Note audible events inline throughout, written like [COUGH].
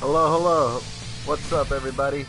Hello, hello. What's up, everybody?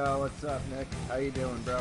Yo, what's up, Nick? How you doing, bro?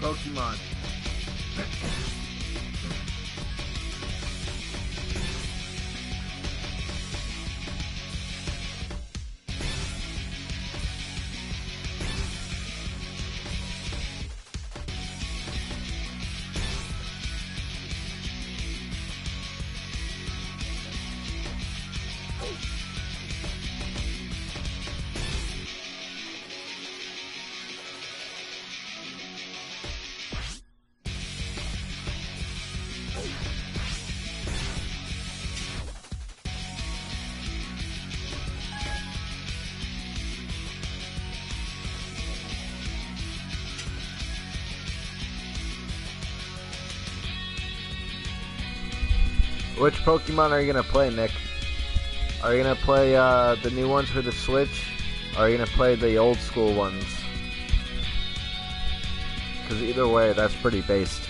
Pokemon? Pokemon are you gonna play, Nick? Are you gonna play uh, the new ones for the Switch? Or are you gonna play the old school ones? Because either way, that's pretty based.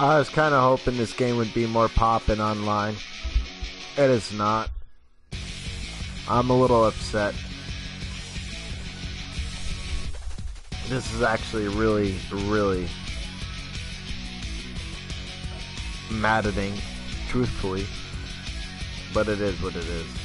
I was kind of hoping this game would be more poppin' online. It is not. I'm a little upset. This is actually really, really maddening, truthfully. But it is what it is.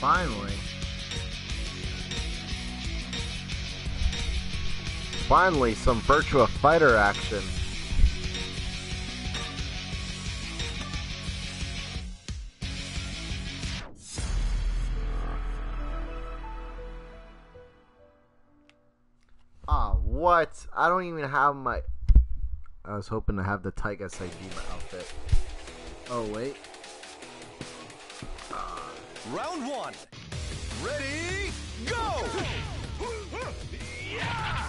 Finally. Finally, some Virtua Fighter action. Ah, what? I don't even have my... I was hoping to have the Taiga Saejima outfit. Oh, wait. Round one. Ready, go! Yeah!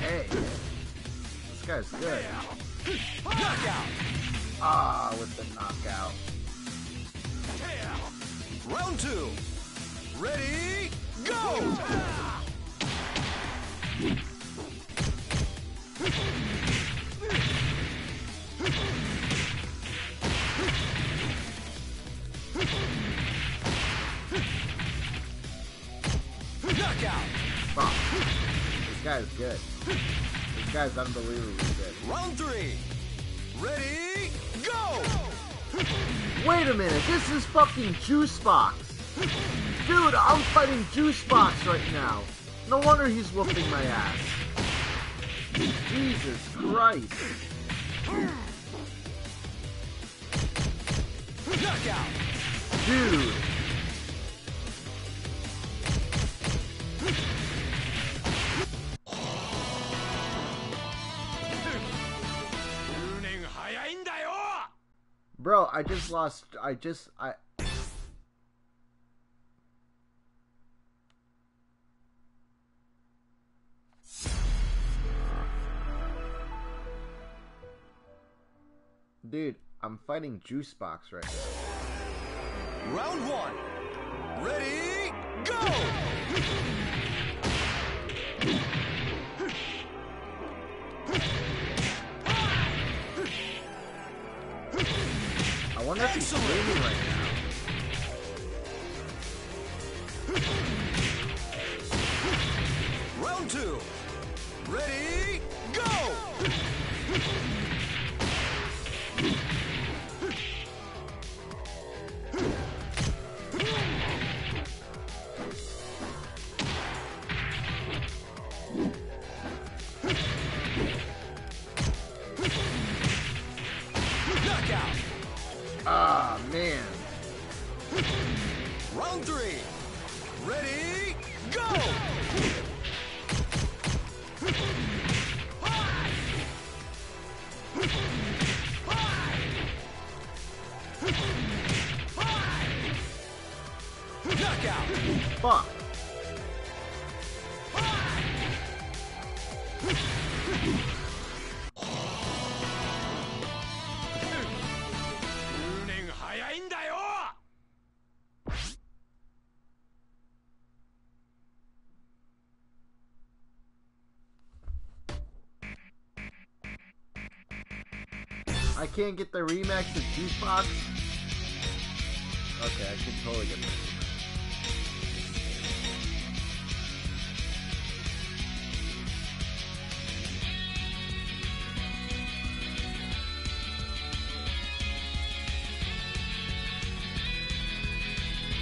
Hey. This guy's good. Knockout! Ah, with the knockout. Round two. Ready, go! Fuck. This guy's good. This guy's unbelievably good. Round three. Ready, go! Wait a minute, this is fucking Juicebox. Dude, I'm fighting Juicebox right now. No wonder he's whooping my ass. Jesus Christ. Knockout! Dude. Bro, I just lost. I just. I. Dude, I'm fighting Juicebox right now. Round one. Ready, go! I wonder if he's bleeding right now. Knockout! Fuck. Can't get the rematch of Juicebox. Okay, I can totally get rematch.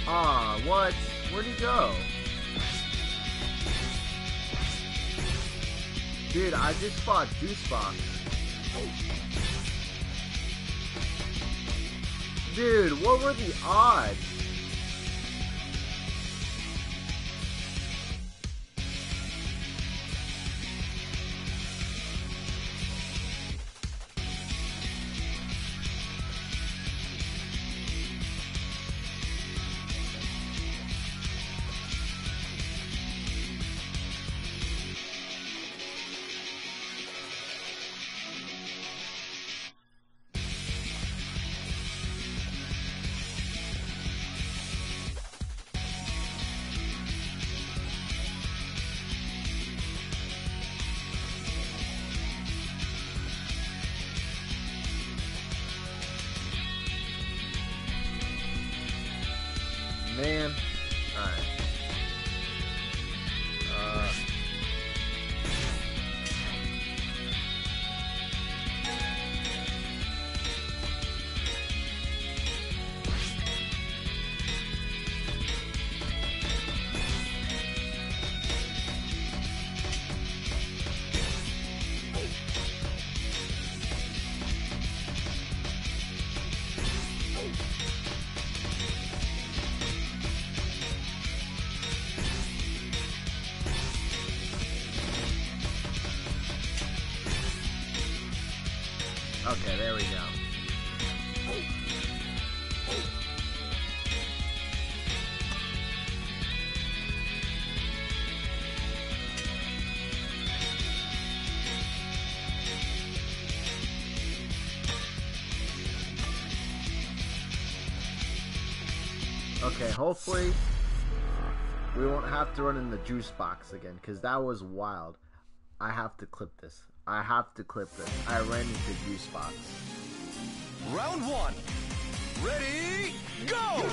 Ah, what? Where'd he go? Dude, I just fought Juice Dude, what were the odds? Man. Alright. Uh. Okay, hopefully we won't have to run in the Juicebox again because that was wild. I have to clip this. I have to clip this. I ran into Juicebox. Round one. Ready, go!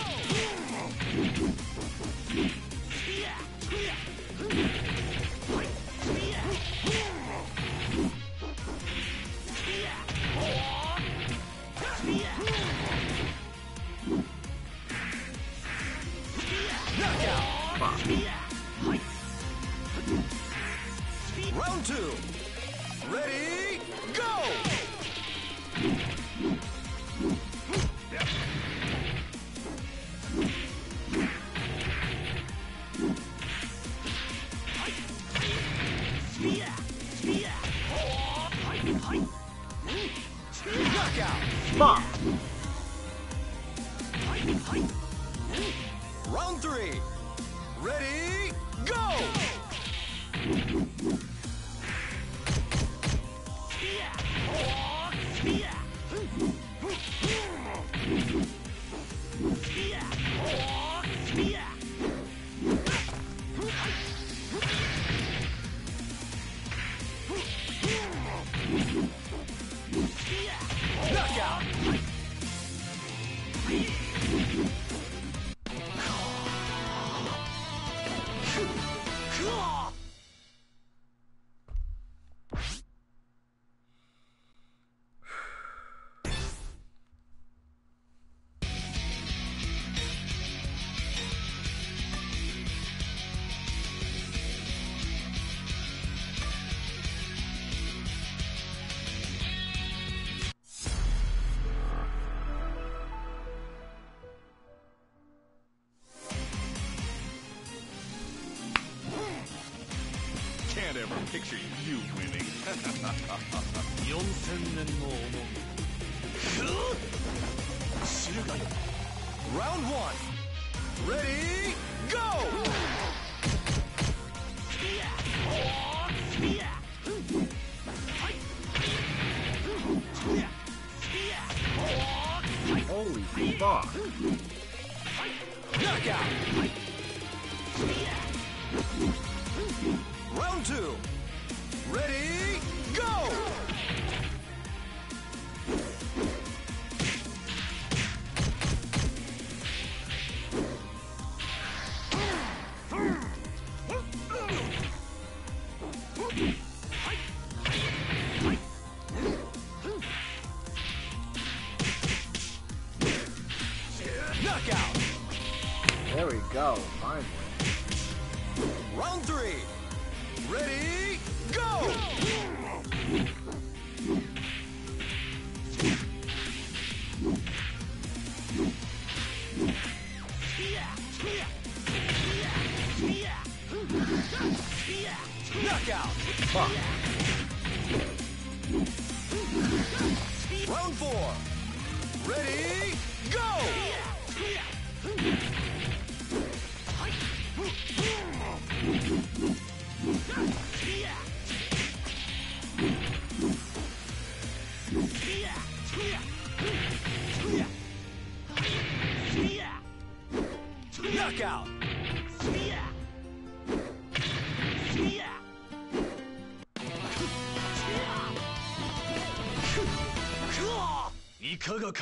Knockout! Picture you winning. [LAUGHS] 4000年の重み知るがいい Round one. Ready, go! Holy fuck. Knockout. いかが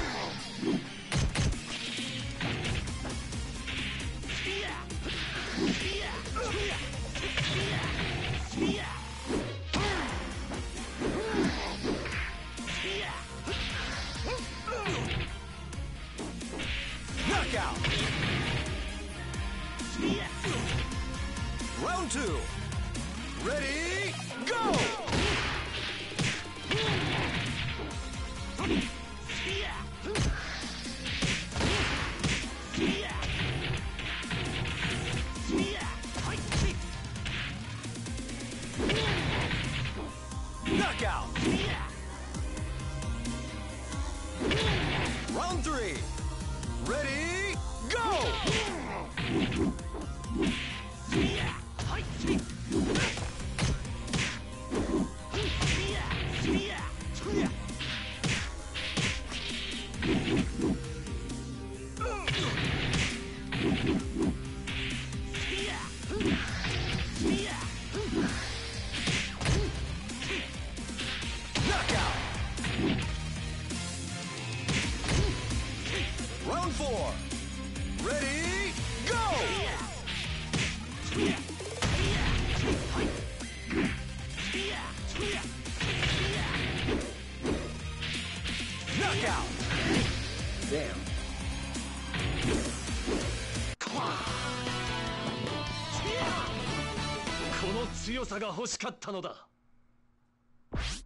この強さが欲しかったのだ「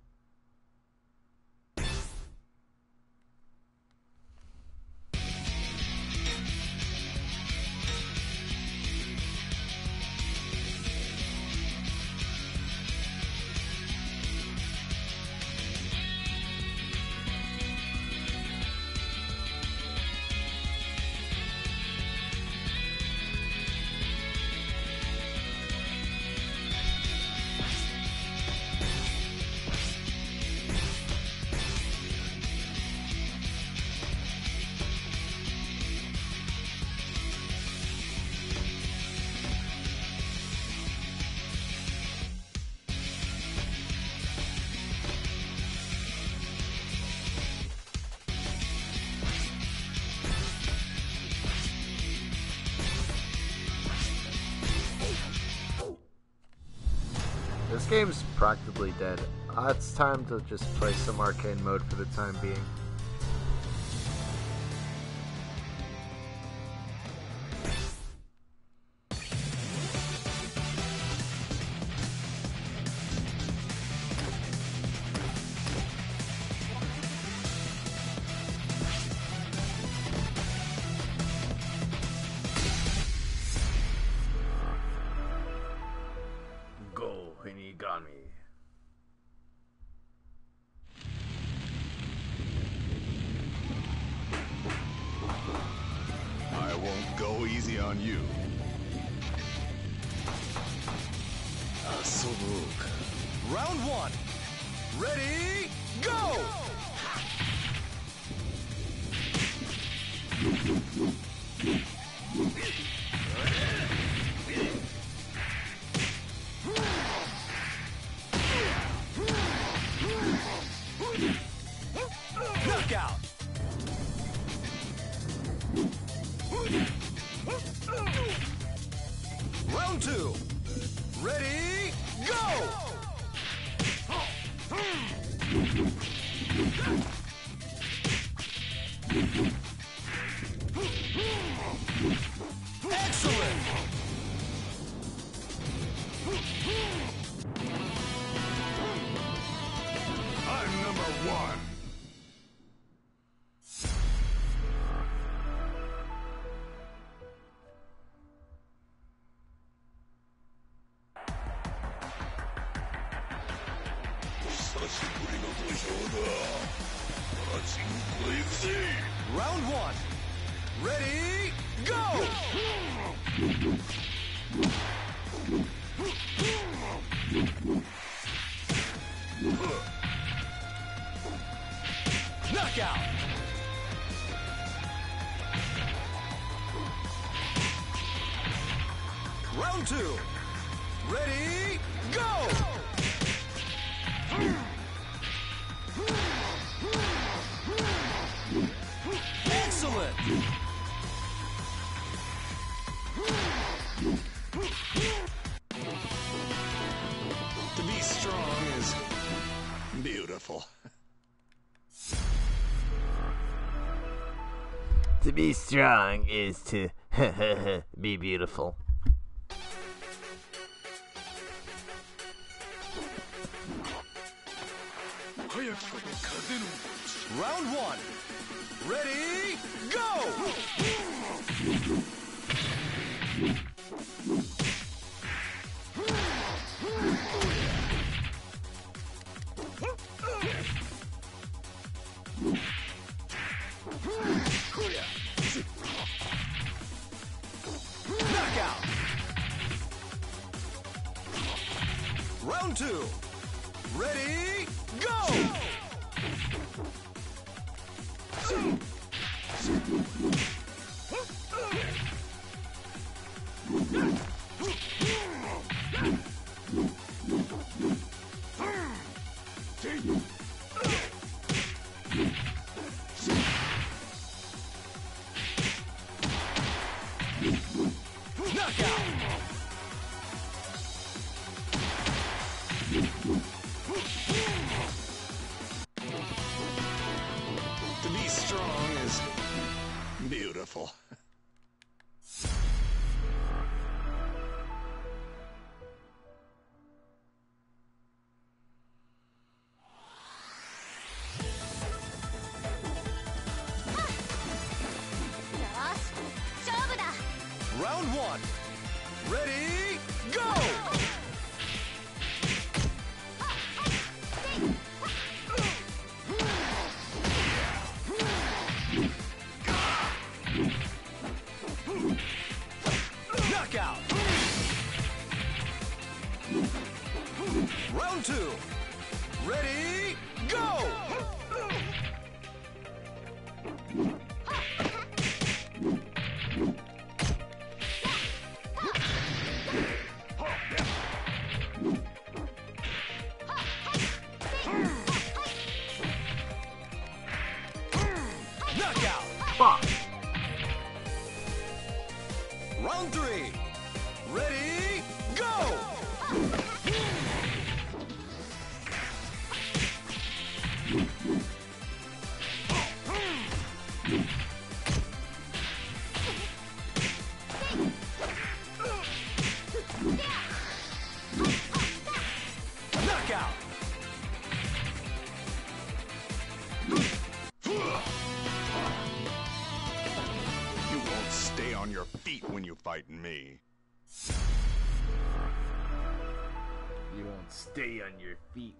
game's practically dead. Uh, it's time to just play some arcade mode for the time being. Round one. Ready, go! go! be strong is to [LAUGHS] be beautiful. stay on your feet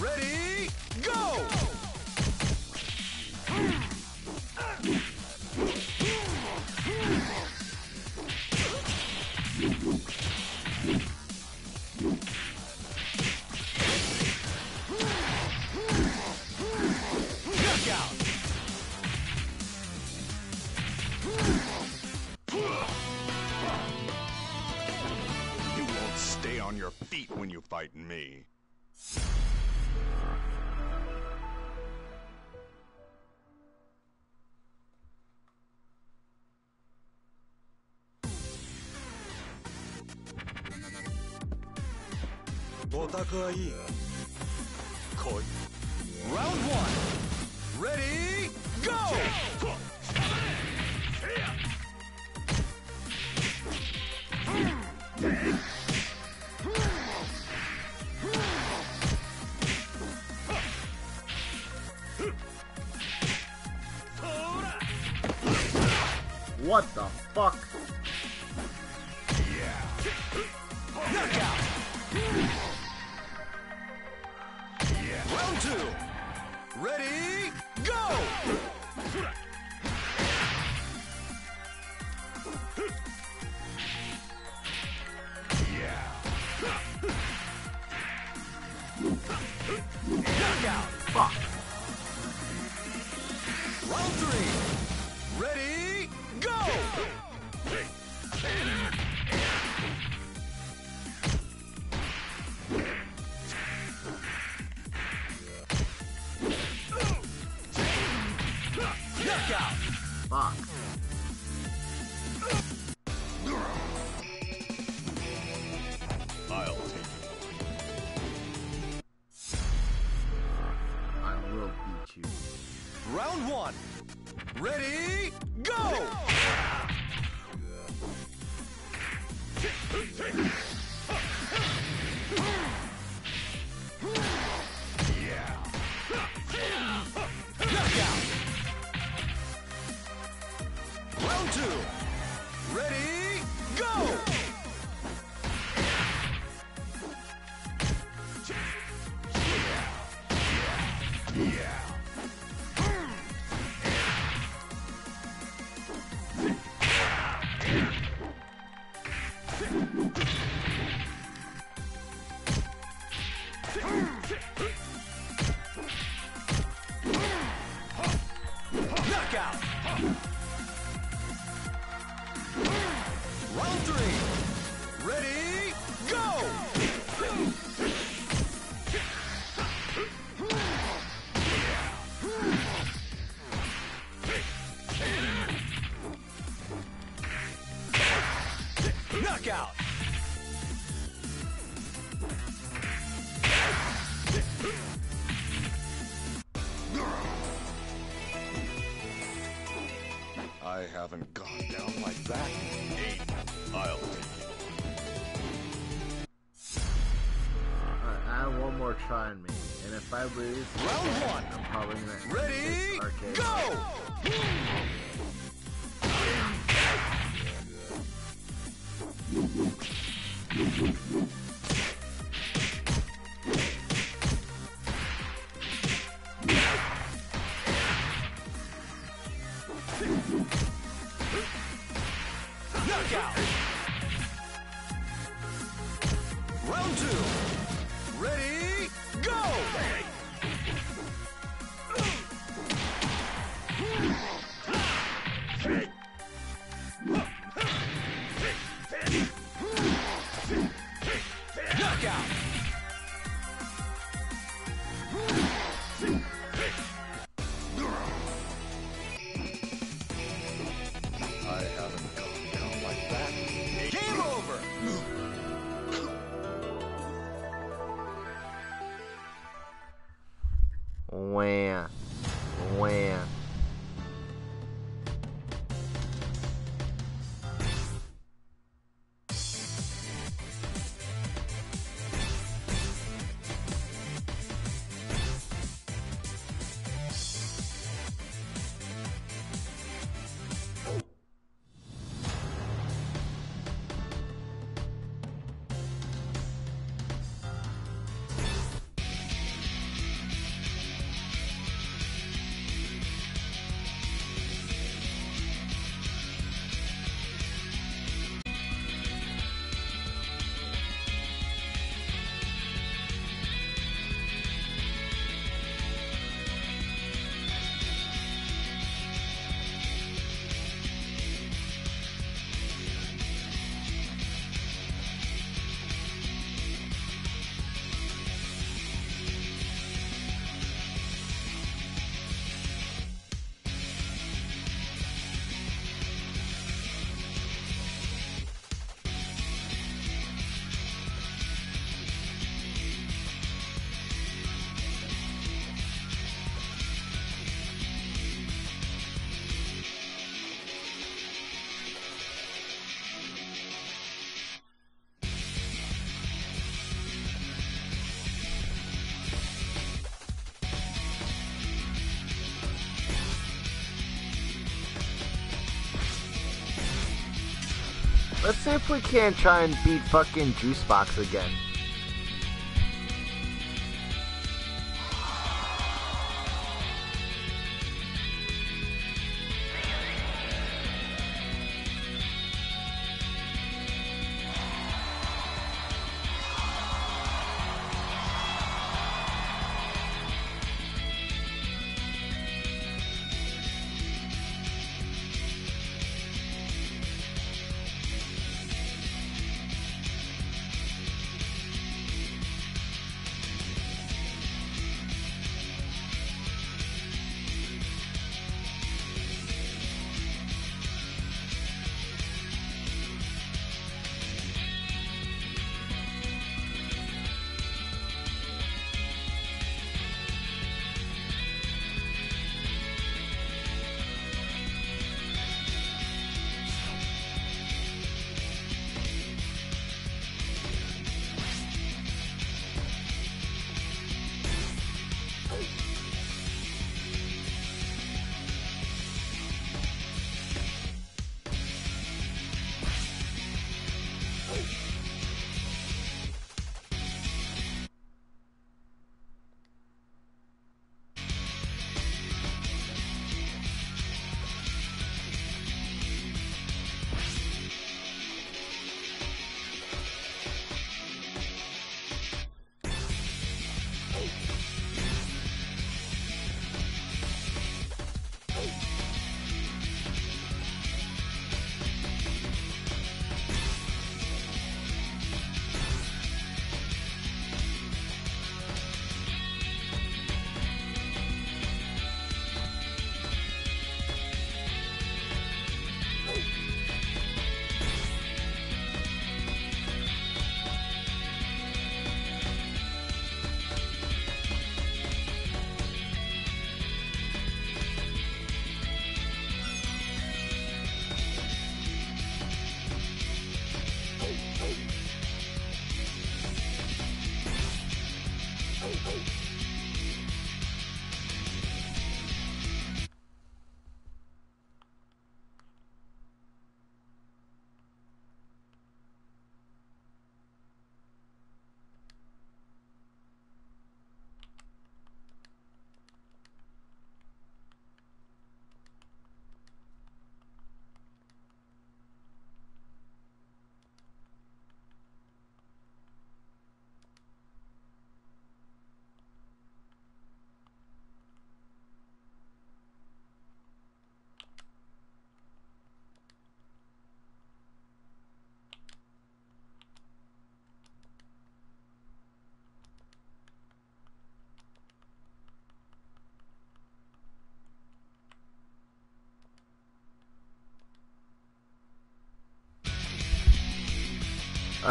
ready, go! go! 宅はいい来い Round 1 workout. Fuck. And if I lose, round one, I'm probably gonna ready? go. If we can't try and beat fucking Juicebox again.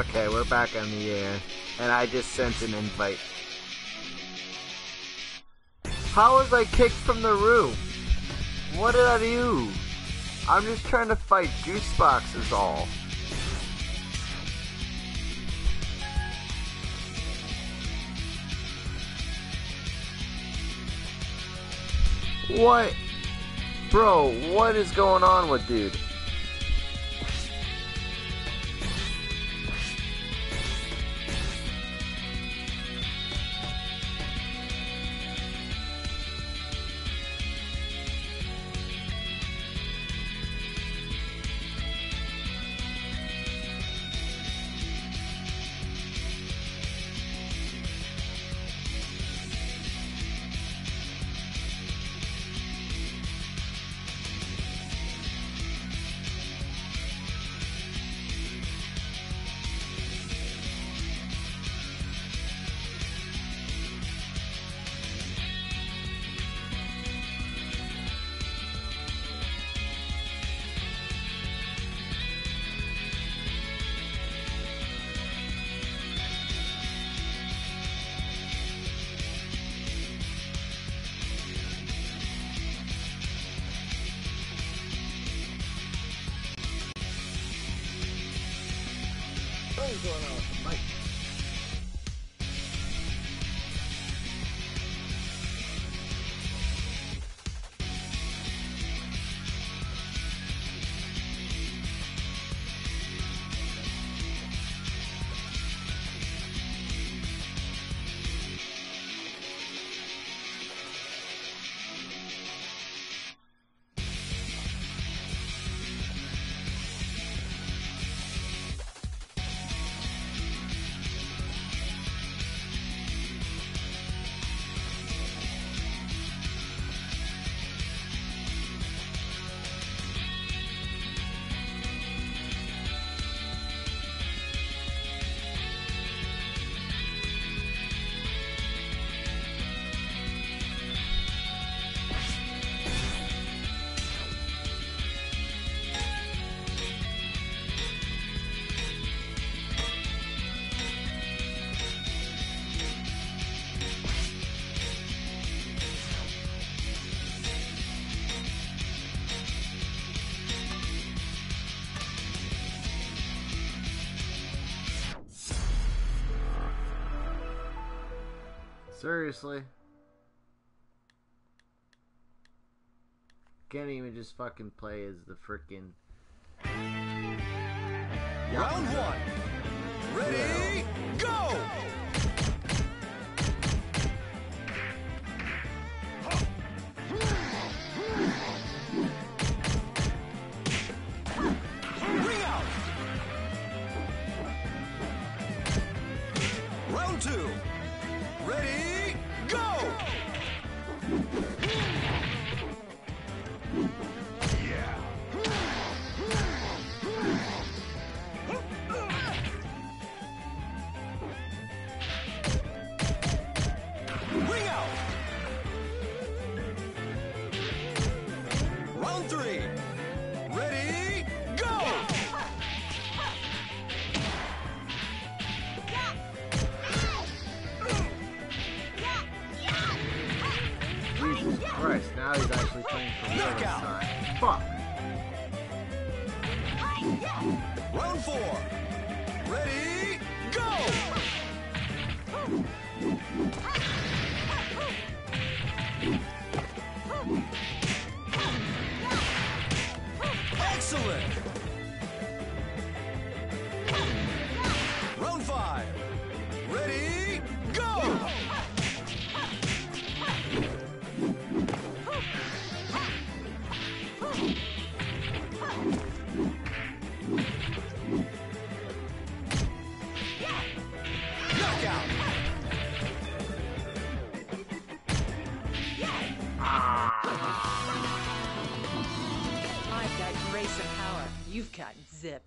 Okay, we're back on the air, and I just sent an invite. How was I kicked from the room? What did I do? I'm just trying to fight Juicebox is all. What? Bro, what is going on with dude? Seriously? Can't even just fucking play as the freaking. Round one. Ready, go! Power. You've got zip.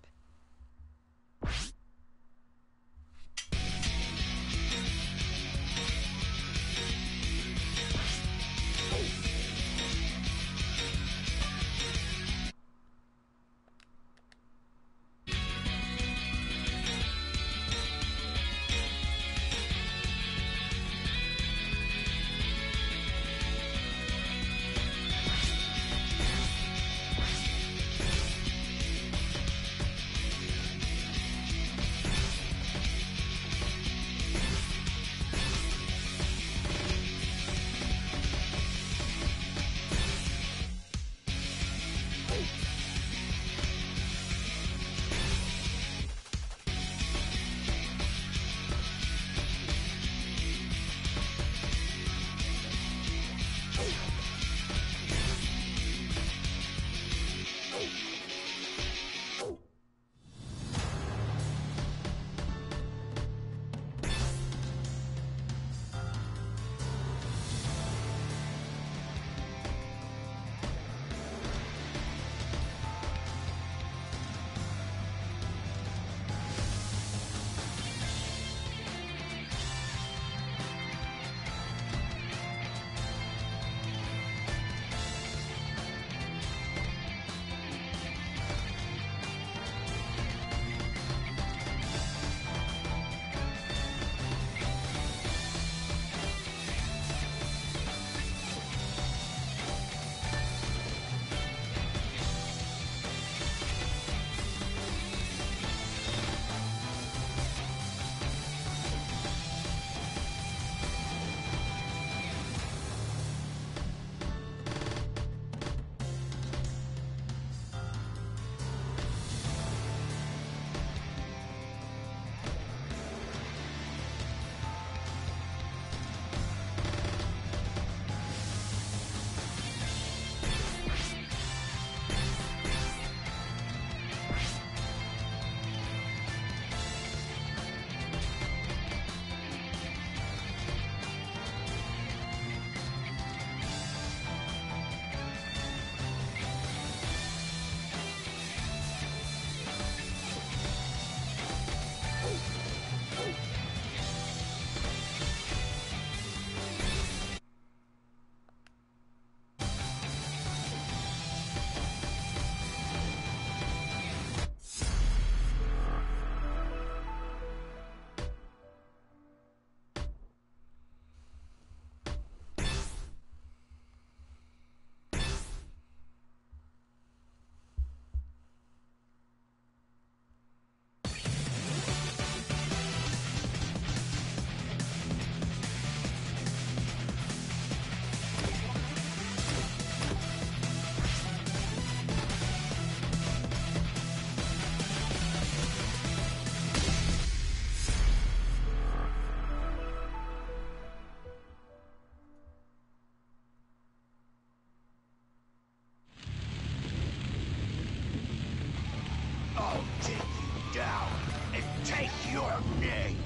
down and take your name.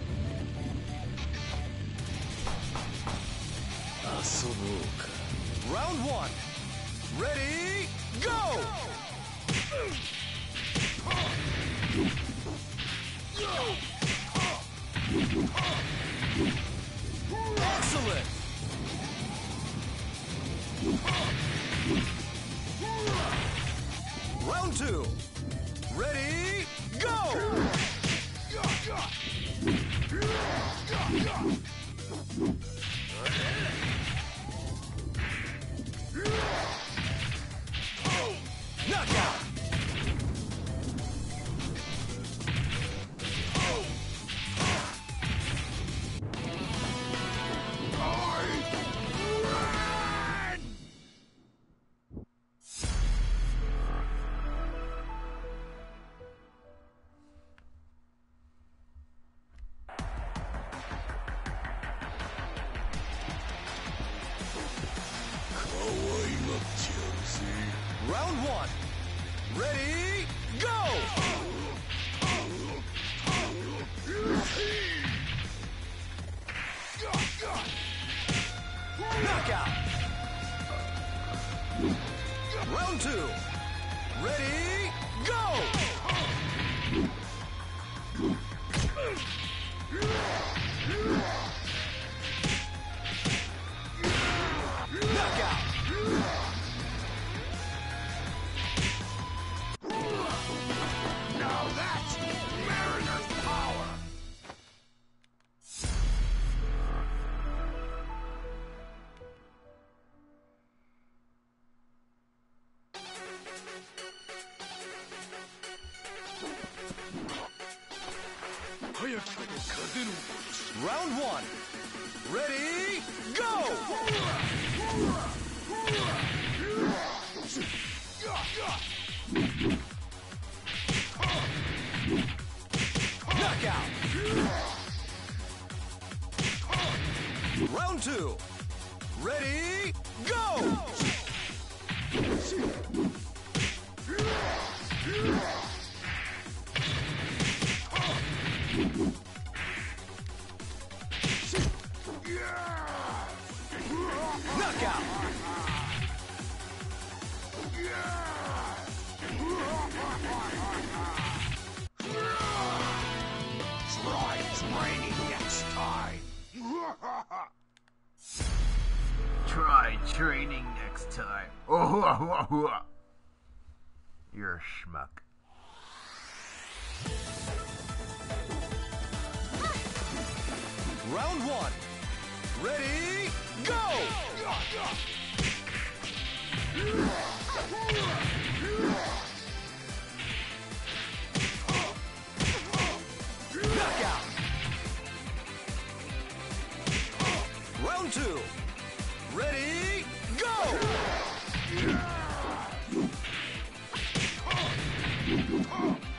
Round 1 Ready Go! Excellent! Round 2 Ready go! Whoa. Oh!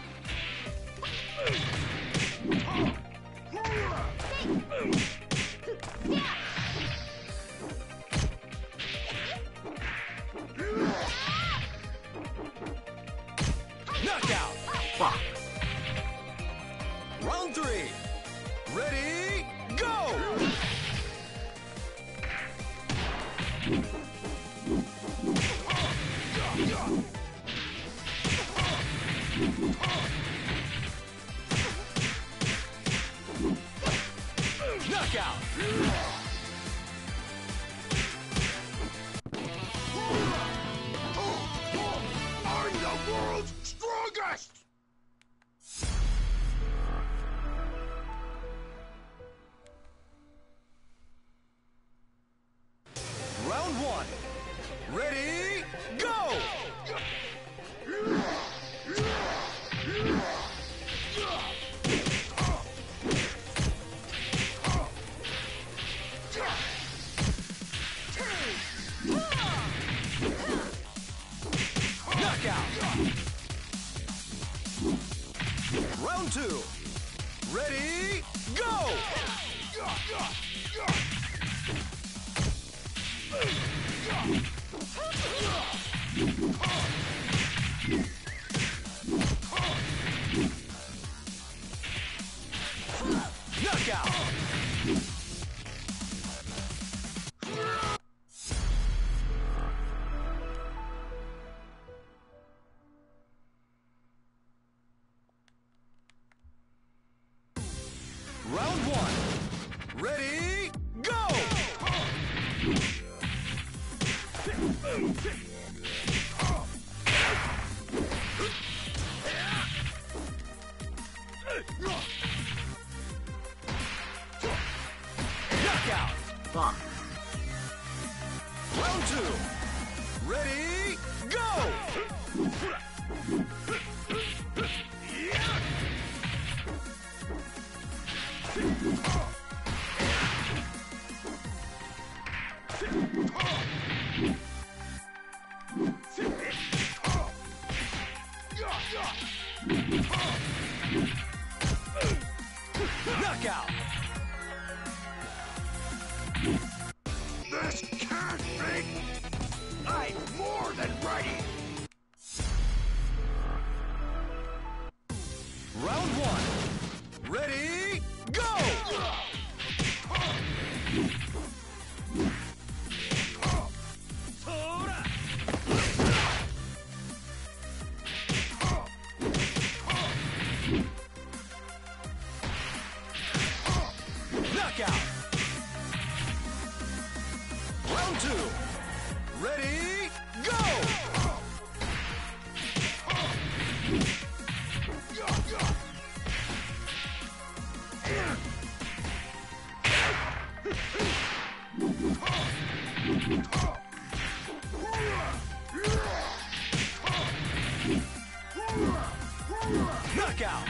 Knockout!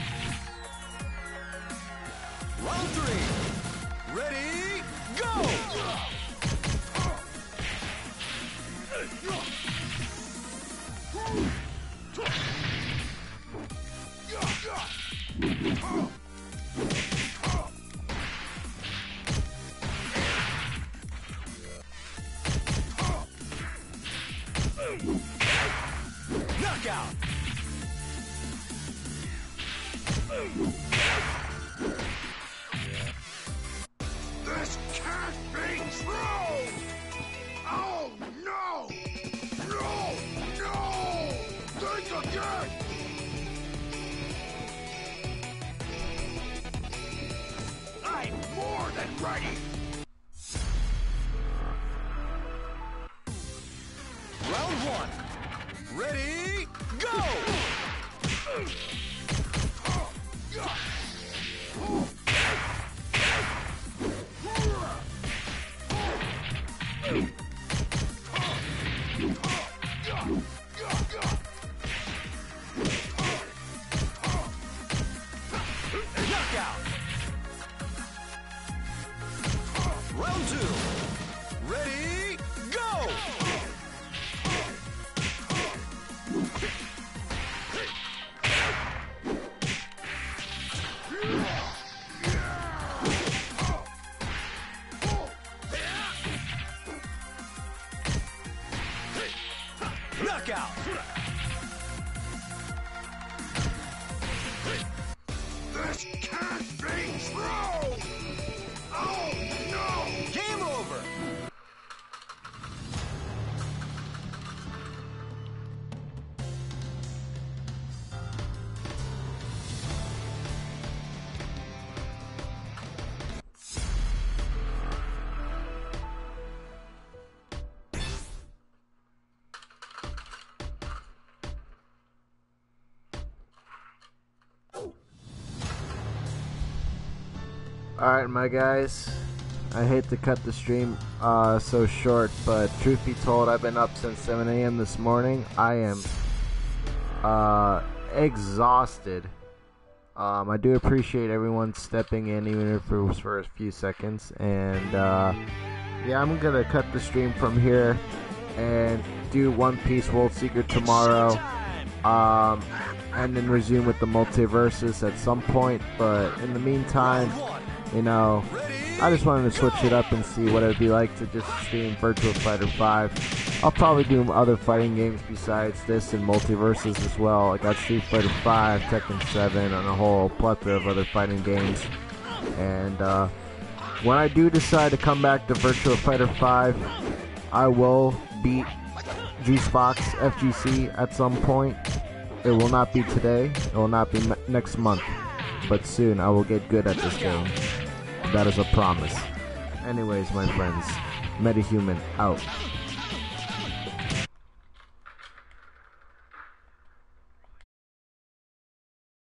Round three. Ready, go! Alright, my guys. I hate to cut the stream uh, so short, but truth be told, I've been up since 7 a.m. this morning. I am uh, exhausted. Um, I do appreciate everyone stepping in, even if it was for a few seconds. And uh, yeah, I'm gonna cut the stream from here and do One Piece World Seeker tomorrow. Um, and then resume with the MultiVersus at some point. But in the meantime, you know, I just wanted to switch it up and see what it'd be like to just stream Virtua Fighter 5. I'll probably do other fighting games besides this and MultiVersus as well. I got Street Fighter 5, Tekken 7, and a whole plethora of other fighting games. And uh, when I do decide to come back to Virtua Fighter 5, I will beat Juicebox FGC at some point. It will not be today. It will not be next month. But soon I will get good at this game. That is a promise. Anyways, my friends, Metahuman out.